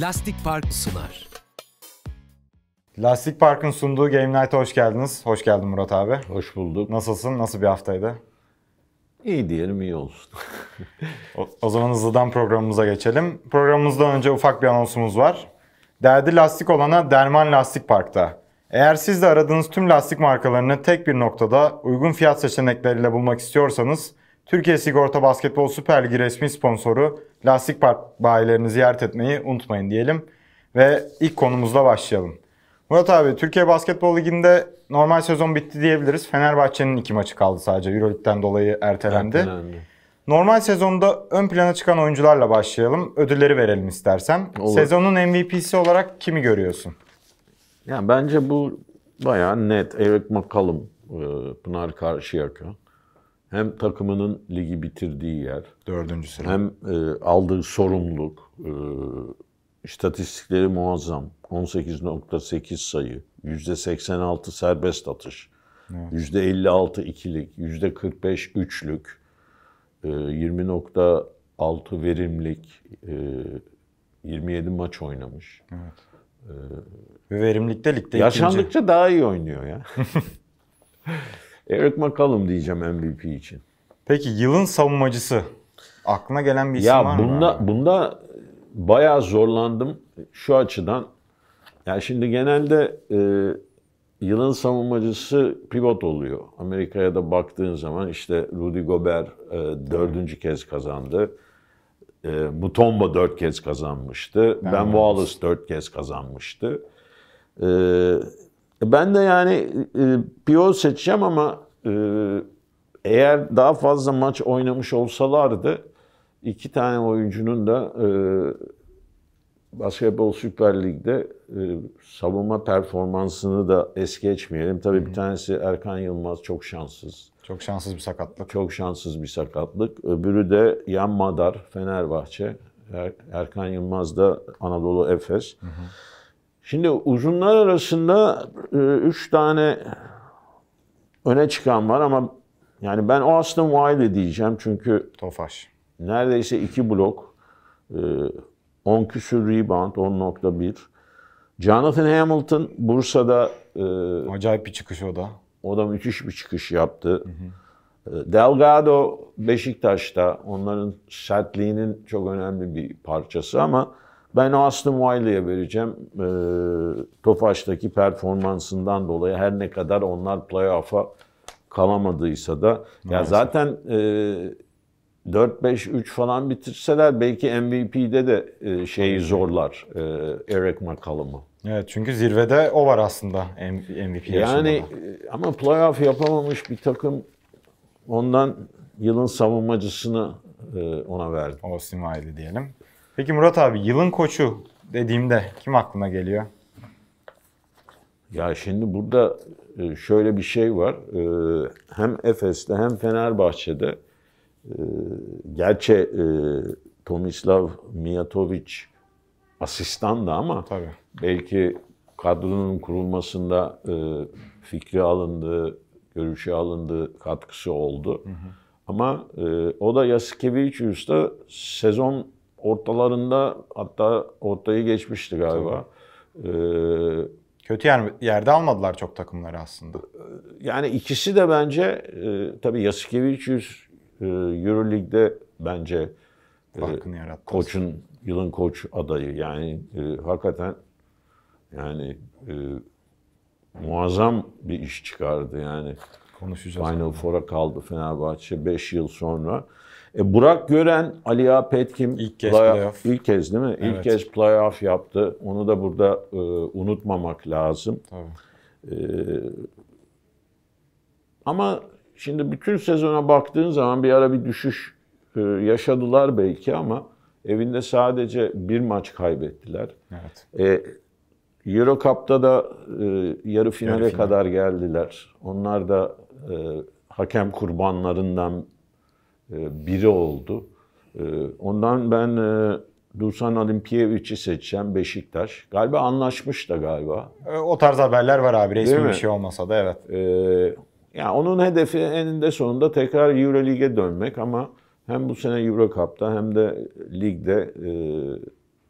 Lastik Park sunar. Lastik Park'ın sunduğu Game Night'a hoş geldiniz. Hoş geldin Murat abi. Hoş bulduk. Nasılsın? Nasıl bir haftaydı? İyi diyelim iyi olsun. O, o zaman hızlıdan programımıza geçelim. Programımızdan önce ufak bir anonsumuz var. Derdi lastik olana Derman Lastik Park'ta. Eğer siz de aradığınız tüm lastik markalarını tek bir noktada uygun fiyat seçenekleriyle bulmak istiyorsanız Türkiye Sigorta Basketbol Süper Ligi resmi sponsoru Lastik Park bayilerini ziyaret etmeyi unutmayın diyelim. Ve ilk konumuzla başlayalım. Murat abi Türkiye Basketbol Ligi'nde normal sezon bitti diyebiliriz. Fenerbahçe'nin iki maçı kaldı sadece. Euroleague'den dolayı ertelendi. Ertelendi. Normal sezonda ön plana çıkan oyuncularla başlayalım. Ödülleri verelim istersen. Olur. Sezonun MVP'si olarak kimi görüyorsun? Yani bence bu bayağı net. Eric McCollum, e, Pınar Karşıyaka. Hem takımının ligi bitirdiği yer, Dördüncü sıra. hem e, aldığı sorumluluk, e, istatistikleri muazzam. 18.8 sayı, %86 serbest atış, %56 ikilik, %45 üçlük, e, 20.6 verimlilik, e, 27 maç oynamış. Ve verimlilikte ligde ikinci. Yaşandıkça daha iyi oynuyor ya. Eric McCollum diyeceğim MVP için. Peki yılın savunmacısı. Aklına gelen bir isim Ya var mı? bunda abi? bunda bayağı zorlandım şu açıdan. Ya şimdi genelde e, yılın savunmacısı pivot oluyor. Amerika'ya da baktığın zaman işte Rudy Gobert e, dördüncü kez kazandı. E, Mutombo dört kez kazanmıştı. Ben, Wallace dört kez kazanmıştı. E, ben de yani e, seçeceğim ama e, eğer daha fazla maç oynamış olsalardı iki tane oyuncunun da e, Basketbol Süper Lig'de e, savunma performansını da es geçmeyelim. Tabii bir tanesi Erkan Yılmaz çok şanssız. Çok şanssız bir sakatlık. Çok şanssız bir sakatlık. Öbürü de Yan Madar, Fenerbahçe. Er- Erkan Yılmaz da Anadolu Efes. Şimdi uzunlar arasında e, üç tane öne çıkan var ama yani ben Austin Wiley diyeceğim çünkü Tofaş. neredeyse iki blok, e, 10 küsür rebound, 10.1. Jonathan Hamilton Bursa'da e, Acayip bir çıkış o da. o da müthiş bir çıkış yaptı. E, Delgado Beşiktaş'ta onların sertliğinin çok önemli bir parçası ama ben Austin Wiley'e vereceğim. E, Tofaş'taki performansından dolayı her ne kadar onlar playoff'a kalamadıysa da ya zaten e, 4-5-3 falan bitirseler belki MVP'de de e, şeyi zorlar e, Eric McCollum'u. Evet çünkü zirvede o var aslında MVP Yani yarışında da. e, ama playoff yapamamış bir takım ondan yılın savunmacısını e, ona verdi. Austin Wiley diyelim. Peki Murat abi yılın koçu dediğimde kim aklına geliyor? Ya şimdi burada e, şöyle bir şey var. E, Hem Efes'te hem Fenerbahçe'de e, gerçi Tomislav Mijatovic asistan da ama Tabii. belki kadronun kurulmasında fikri alındı, görüşü alındı, katkısı oldu. Ama e, o da Yasikevicius da sezon ortalarında hatta ortayı geçmişti galiba. E, Kötü yer, yerde almadılar çok takımları aslında. yani ikisi de bence e, tabii Yasikevicius e, Euroleague'de bence e, koçun yılın koç adayı. Yani e, hakikaten yani e, muazzam bir iş çıkardı yani. Konuşacağız. Final Four'a kaldı Fenerbahçe 5 yıl sonra. E, Burak Gören, Ali Petkim İlk kez playoff. ilk kez değil mi? Evet. İlk kez playoff yaptı. Onu da burada e, unutmamak lazım. Tabii. Ama şimdi bütün sezona baktığın zaman bir ara bir düşüş e, yaşadılar belki ama evinde sadece bir maç kaybettiler. Evet. E, Euro Cup'ta da e, yarı finale Yarı final. kadar geldiler. Onlar da e, hakem kurbanlarından e, biri oldu. E, ondan ben e, Dusan Olimpiyevic'i seçeceğim Beşiktaş. Galiba anlaşmış da galiba. E, O tarz haberler var abi. Resmi bir şey olmasa da evet. Ee, yani onun hedefi eninde sonunda tekrar Euroleague'e dönmek ama hem bu sene Euro Cup'ta hem de ligde e,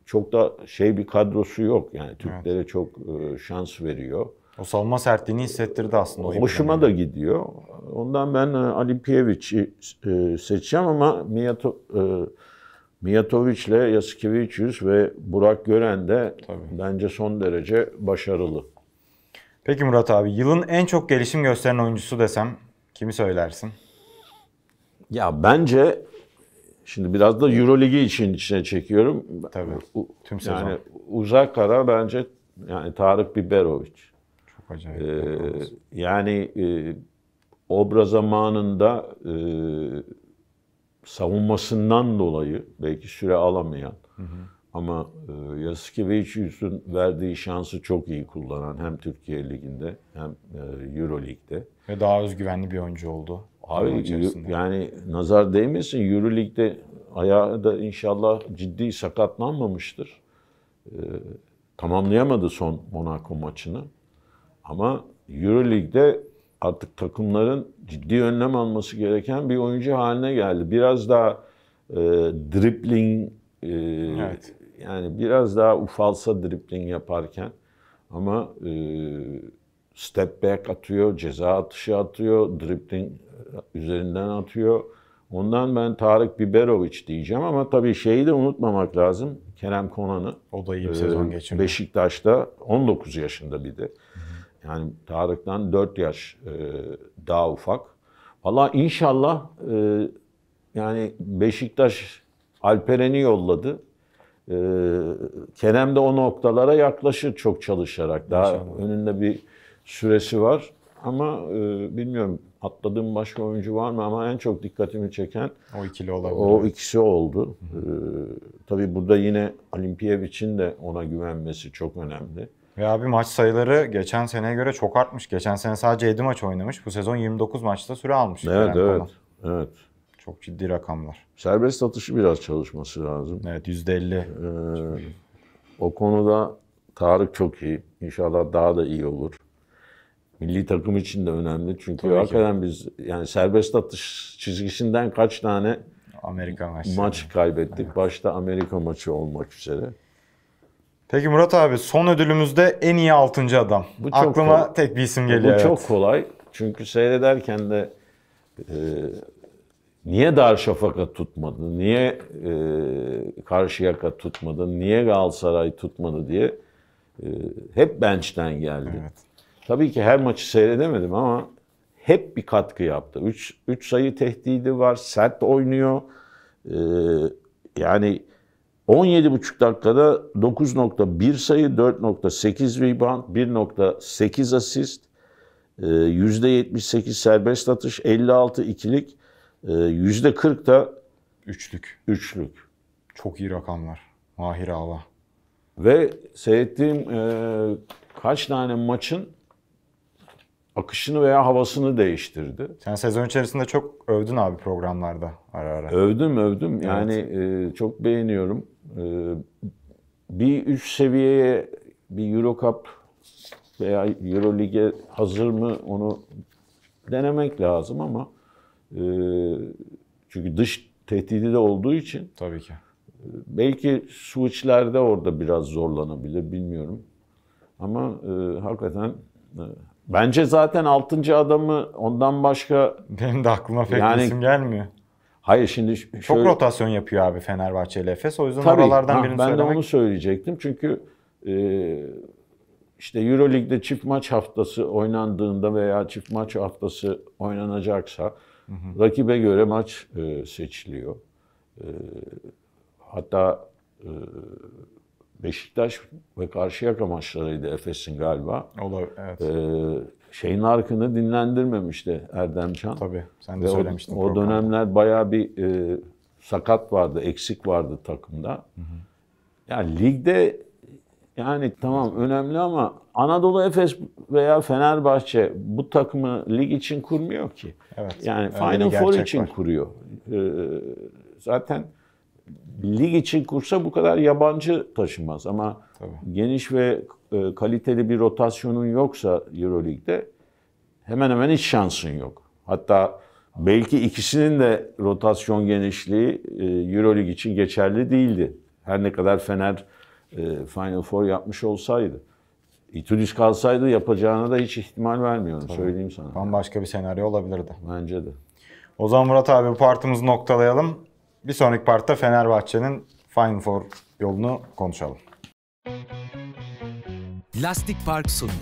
çok da şey bir kadrosu yok. Yani Türklere çok e, şans veriyor. O savunma sertliğini hissettirdi aslında. o Hoşuma da gidiyor. Ondan ben e, Alipiyeviç'i e, seçeceğim ama Miyato, e, Miyatovic'le Yasikevicius ve Burak Gören de Tabii. bence son derece başarılı. Peki Murat abi yılın en çok gelişim gösteren oyuncusu desem kimi söylersin? Ya bence şimdi biraz da Euroligi için içine çekiyorum. Tabii. Tüm sezon. Yani uzak ara bence yani Tarık Biberovic. Acayip. Ee, yani e, Obra zamanında e, savunmasından dolayı belki süre alamayan ama e, Yasikevicius'un verdiği şansı çok iyi kullanan hem Türkiye Ligi'nde hem e, Euro Lig'de. Ve daha özgüvenli bir oyuncu oldu. Abi yani nazar değmesin Euro Lig'de ayağı da inşallah ciddi sakatlanmamıştır. Ee, tamamlayamadı son Monaco maçını. Ama Euro Lig'de artık takımların ciddi önlem alması gereken bir oyuncu haline geldi. Biraz daha e, dribbling e, Evet. yani biraz daha ufalsa dribbling yaparken ama e, step back atıyor, ceza atışı atıyor, dribbling üzerinden atıyor. Ondan ben Tarık Biberovic diyeceğim ama tabii şeyi de unutmamak lazım. Kerem Konan'ı. O da iyi bir Ee, sezon geçirdi. Beşiktaş'ta 19 yaşında bir de. Yani Tarık'tan 4 yaş e, daha ufak. Valla inşallah e, yani Beşiktaş Alperen'i yolladı. E, Kerem de o noktalara yaklaşır çok çalışarak. Daha İnşallah. önünde bir süresi var. Ama e, bilmiyorum atladığım başka oyuncu var mı ama en çok dikkatimi çeken O ikili olabilir. o ikisi oldu. Ee, tabii burada yine Olimpiyevic'in de ona güvenmesi çok önemli. Ve abi maç sayıları geçen seneye göre çok artmış. Geçen sene sadece 7 maç oynamış. Bu sezon 29 maçta süre almış. Evet, evet. Konan. Evet. Çok ciddi rakamlar. Serbest atışı biraz çalışması lazım. Evet %50. Ee, o konuda Tarık çok iyi. İnşallah daha da iyi olur. Milli takım için de önemli. Çünkü Tabii ki. hakikaten biz yani serbest atış çizgisinden kaç tane Amerika maçları. maç kaybettik. Başta Amerika maçı olmak üzere. Peki Murat abi son ödülümüzde en iyi 6. adam. Bu çok Aklıma kolay. tek bir isim Bu geliyor. çok evet. kolay. Çünkü seyrederken de e, niye Darüşşafaka tutmadı, niye e, Karşıyaka tutmadı, niye Galatasaray tutmadı diye e, hep bench'ten geldi. Evet. Tabii ki her maçı seyredemedim ama hep bir katkı yaptı. 3 sayı tehdidi var, sert oynuyor. Ee, yani 17,5 dakikada 9.1 sayı, 4.8 rebound, 1.8 asist, e, %78 serbest atış, 56 ikilik, e, %40 da Üçlük. üçlük. Çok iyi rakamlar. Mahir Ağla. Ve seyrettiğim e, kaç tane maçın akışını veya havasını değiştirdi. Sen sezon içerisinde çok övdün abi programlarda ara ara. Övdüm övdüm. Yani e, çok beğeniyorum. E, bir üst seviyeye bir Euro Cup veya Euro Lig'e hazır mı onu denemek lazım ama e, çünkü dış tehdidi de olduğu için Tabii ki. belki switchlerde orada biraz zorlanabilir bilmiyorum. Ama e, hakikaten e, bence zaten 6. adamı ondan başka Benim de aklıma pek Yani- isim gelmiyor. hayır şimdi ş- Çok şöyle- rotasyon yapıyor abi Fenerbahçe ile Efes. O yüzden Tabii. oralardan Ha, birini ben söylemek. de onu söyleyecektim. Çünkü e, işte Euroleague'de çift maç haftası oynandığında veya çift maç haftası oynanacaksa rakibe göre maç e, seçiliyor. E, hatta e, Beşiktaş ve Karşıyaka maçlarıydı Efes'in galiba. O da evet. E, şeyin arkını dinlendirmemişti Erdemcan. Tabii. Sen de Ve o, söylemiştin. o programda. dönemler bayağı bir e, sakat vardı, eksik vardı takımda. Yani ligde yani tamam önemli ama Anadolu Efes veya Fenerbahçe bu takımı lig için kurmuyor ki. Evet, Yani Final Four için var. kuruyor. Ee, zaten lig için kursa bu kadar yabancı taşımaz ama Tabii. geniş ve e, kaliteli bir rotasyonun yoksa EuroLeague'de hemen hemen hiç şansın yok. Hatta belki ikisinin de rotasyon genişliği e, Euroleague için geçerli değildi. Her ne kadar Fener e, Final Four yapmış olsaydı. İtudis kalsaydı yapacağına da hiç ihtimal vermiyorum. Söyleyeyim sana. Bambaşka bir senaryo olabilirdi. Bence de. O zaman Murat abi bu partımızı noktalayalım. Bir sonraki partta Fenerbahçe'nin Final Four yolunu konuşalım. Lastik Park sundu.